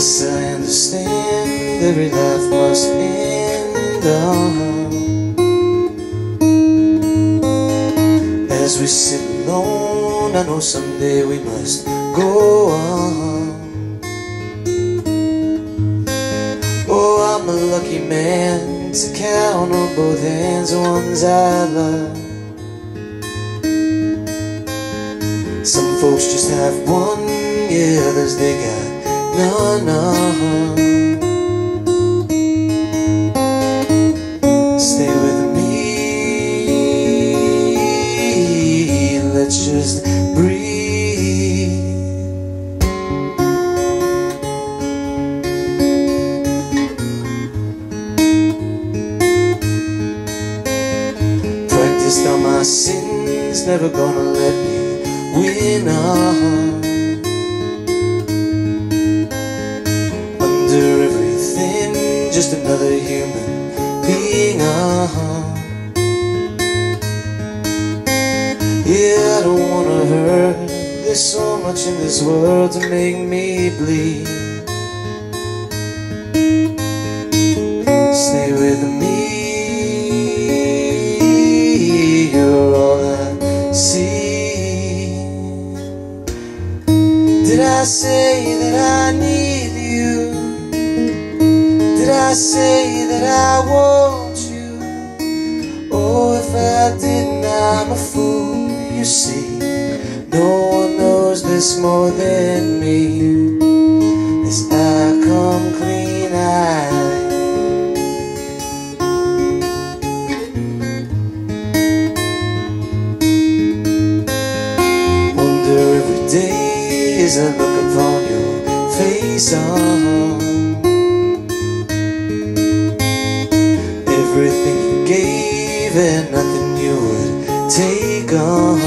Yes, I understand every life must end on. As we sit alone, I know someday we must go on. Oh, I'm a lucky man to count on both hands the ones I love. Some folks just have one, yeah, others they got none. none. Stay with me, let's just breathe. Practiced on my sins, never gonna let me win on. Under being on. Yeah, I don't wanna hurt. There's so much in this world to make me bleed. Stay with me. You're all I see. Did I say that I need I say that I want you? Oh, if I didn't, I'm a fool, you see. No one knows this more than me. As I come clean, I wonder every day as I look upon your face. Oh, gave and nothing you would take on.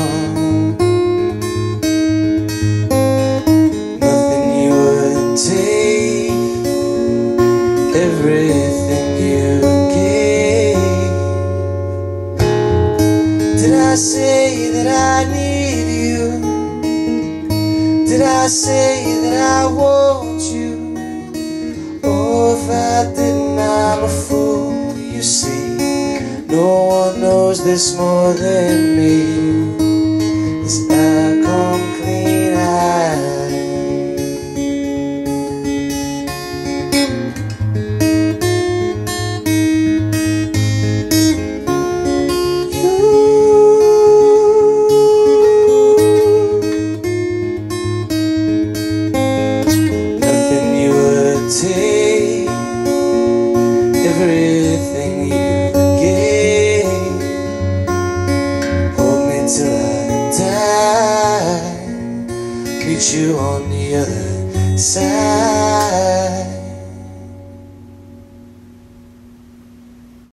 Nothing you would take. Everything you gave. Did I say that I need you? Did I say that I want you? Oh, if I didn't, I'm a fool, you see. No one knows this more than me. On the other side.